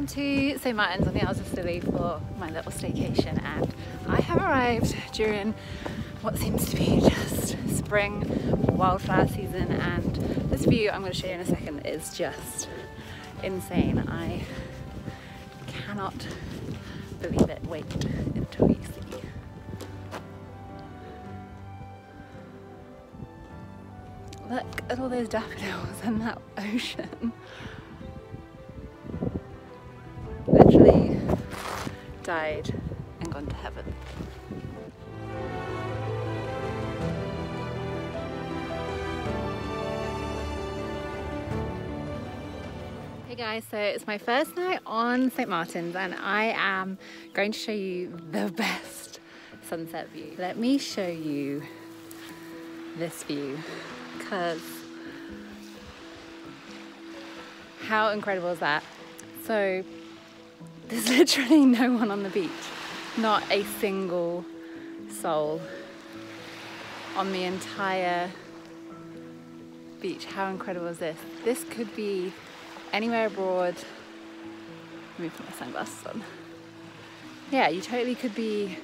come to St Martin's on the Isles of Scilly for my little staycation and I have arrived during what seems to be just spring wildflower season and this view I'm going to show you in a second is just insane. I cannot believe it. Wait until you see. Look at all those daffodils and that ocean. Died and gone to heaven. Hey guys, so it's my first night on St. Martin's and I am going to show you the best sunset view. Let me show you this view because how incredible is that? So there's literally no one on the beach, not a single soul on the entire beach. How incredible is this? This could be anywhere abroad. Let me put my sunglasses on. Yeah, you totally could be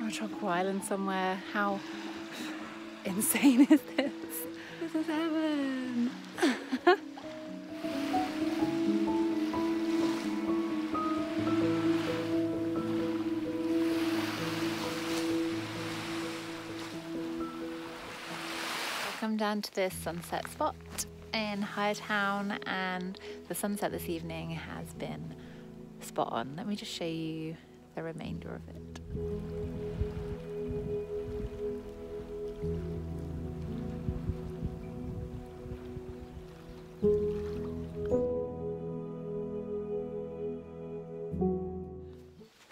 on a tropical island somewhere. How insane is this? This is heaven. down to this sunset spot in Town, and the sunset this evening has been spot on. Let me just show you the remainder of it.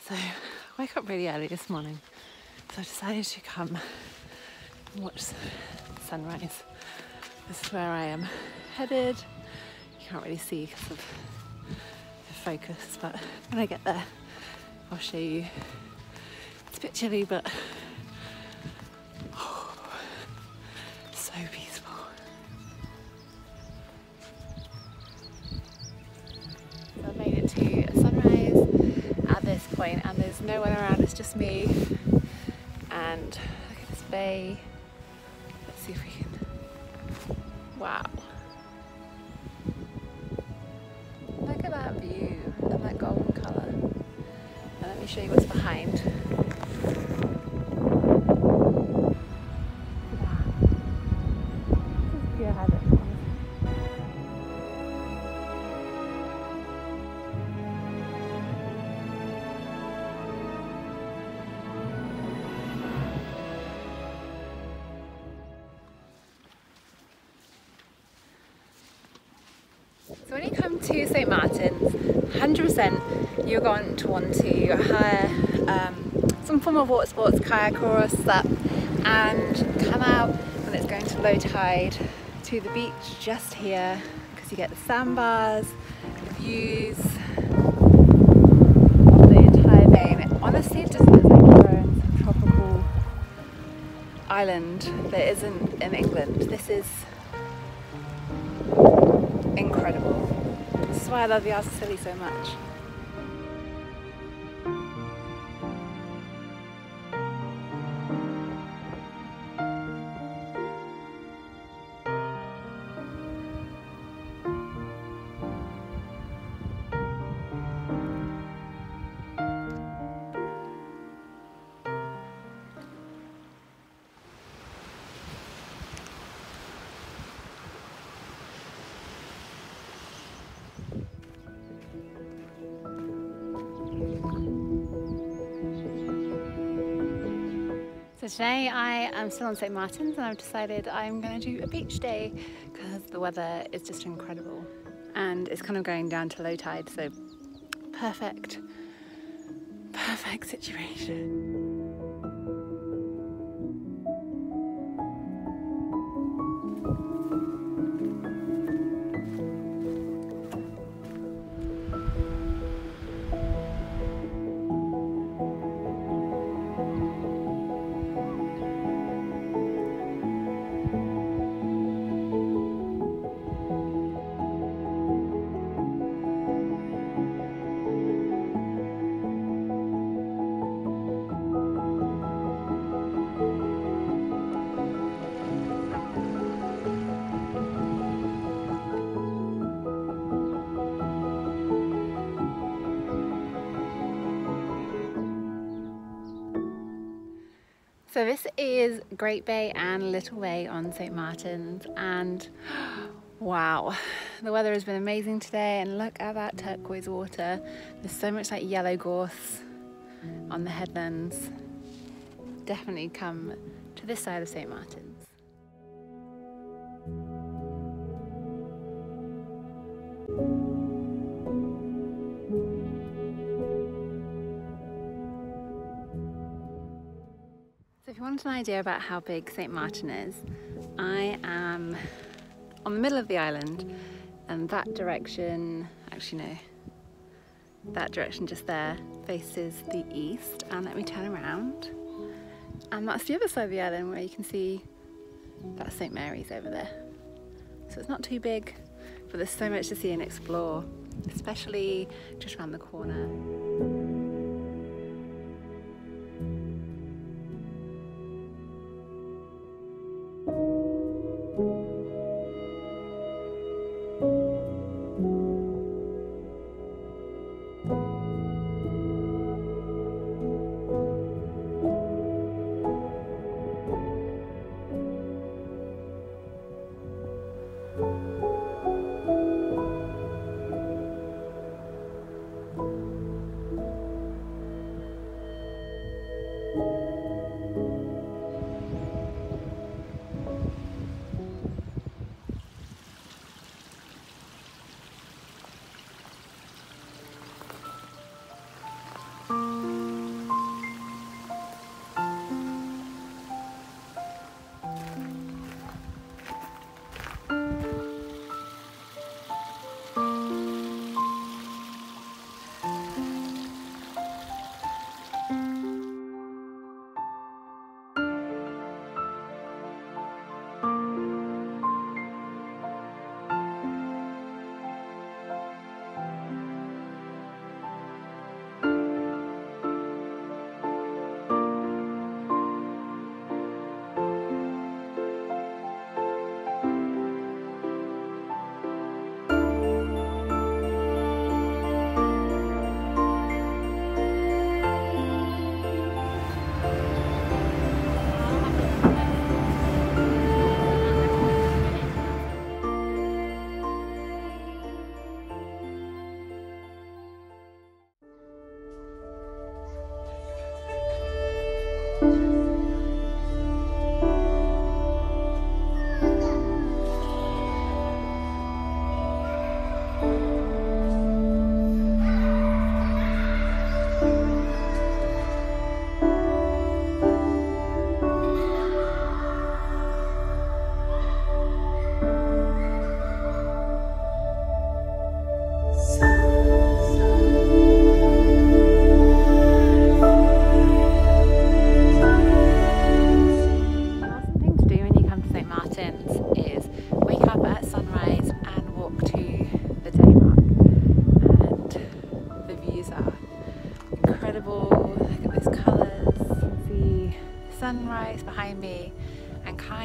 So I woke up really early this morning, so I decided to come and watch sunrise. This is where I am headed. You can't really see because of the focus, but when I get there, I'll show you. It's a bit chilly, but oh, so peaceful. So I've made it to sunrise at this point, and there's no one around. It's just me. And look at this bay. Wow. Look at that view and that golden colour. And let me show you what's behind. To St Martin's, 100% you're going to want to hire um, some form of water sports, kayak or a sup, and come out when it's going to low tide to the beach just here because you get the sandbars, the views, of the entire bay. And it honestly just feels like you're in some tropical island that isn't in England. This is incredible. Why I love the Isles of Scilly so much. Today I am still on St Martin's and I've decided I'm going to do a beach day because the weather is just incredible and it's kind of going down to low tide so perfect, perfect situation. So this is Great Bay and Little Bay on St. Martin's and wow, the weather has been amazing today and look at that turquoise water. There's so much like yellow gorse on the headlands. Definitely come to this side of St. Martin's. An idea about how big St. Martin is, I am on the middle of the island and that direction, actually no, that direction just there faces the east and let me turn around and that's the other side of the island where you can see that's St. Mary's over there. So it's not too big but there's so much to see and explore, especially just around the corner.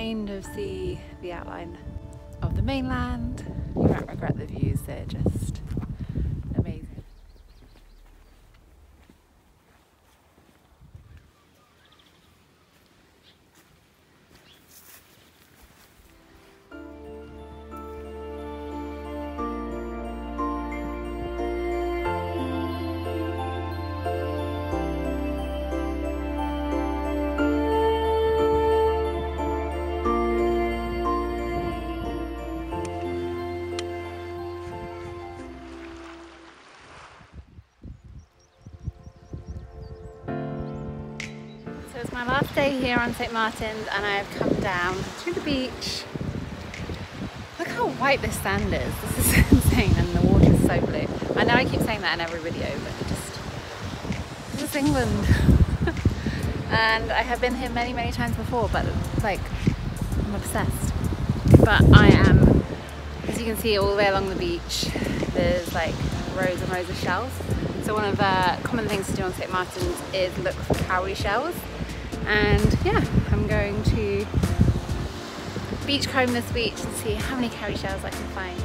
Kind of see the outline of the mainland. You won't regret the views, they're just day here on St. Martin's and I have come down to the beach. Look how white this sand is. This is insane and the water is so blue. I know I keep saying that in every video but just, this is England. and I have been here many, many times before but like, I'm obsessed. But I am, as you can see all the way along the beach, there's like rows and rows of shells. So one of the common things to do on St. Martin's is look for cowrie shells and yeah I'm going to beach comb this beach and see how many cowrie shells I can find